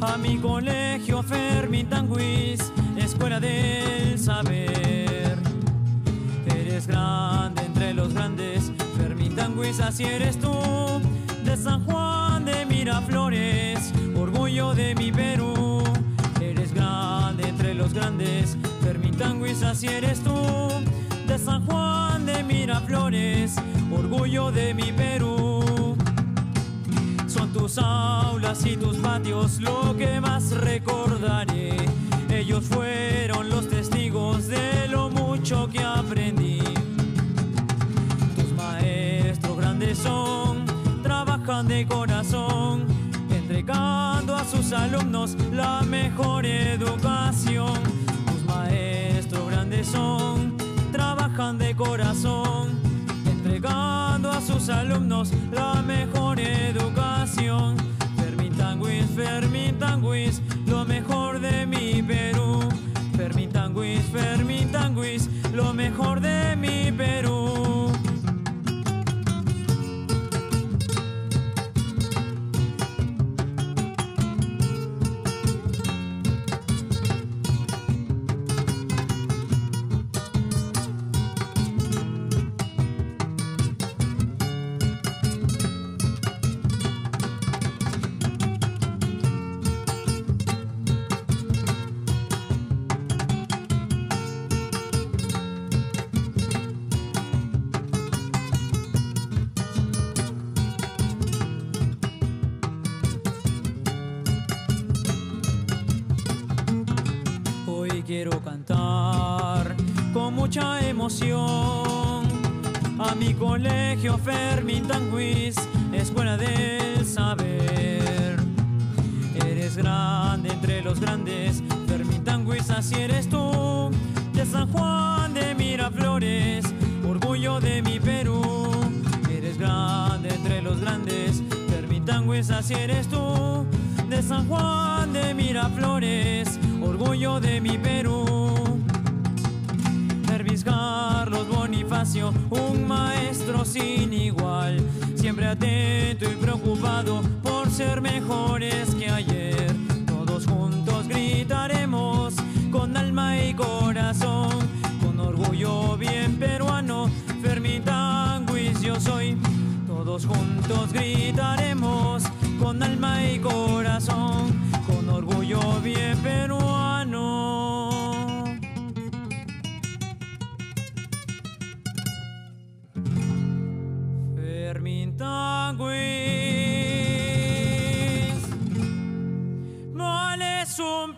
A mi colegio Fermín Tanguis, escuela del saber. Eres grande entre los grandes, Fermín Tanguis, así eres tú. De San Juan de Miraflores, orgullo de mi Perú. Eres grande entre los grandes, Fermín Tanguis, así eres tú. De San Juan de Miraflores, orgullo de mi Perú. Tus aulas y tus patios lo que más recordaré. Ellos fueron los testigos de lo mucho que aprendí. Tus maestros grandes son, trabajan de corazón, entregando a sus alumnos la mejor educación. Tus maestros grandes son, trabajan de corazón, a sus alumnos la mejor educación. Fermín Tanguis, Fermín Tanguis, quiero cantar con mucha emoción a mi colegio Fermín Tanguis, escuela del saber. Eres grande entre los grandes, Fermín Tanguis, así eres tú. De San Juan de Miraflores, orgullo de mi Perú. Eres grande entre los grandes, Fermín Tanguis, así eres tú. De San Juan de Miraflores, orgullo de mi Perú. Hervis Carlos Bonifacio, un maestro sin igual, siempre atento y preocupado por ser mejores que ayer. Todos juntos gritaremos con alma y corazón, con orgullo bien peruano, Fermín Tanguis yo soy. Todos juntos gritaremos con alma y corazón, Tanguis, no es un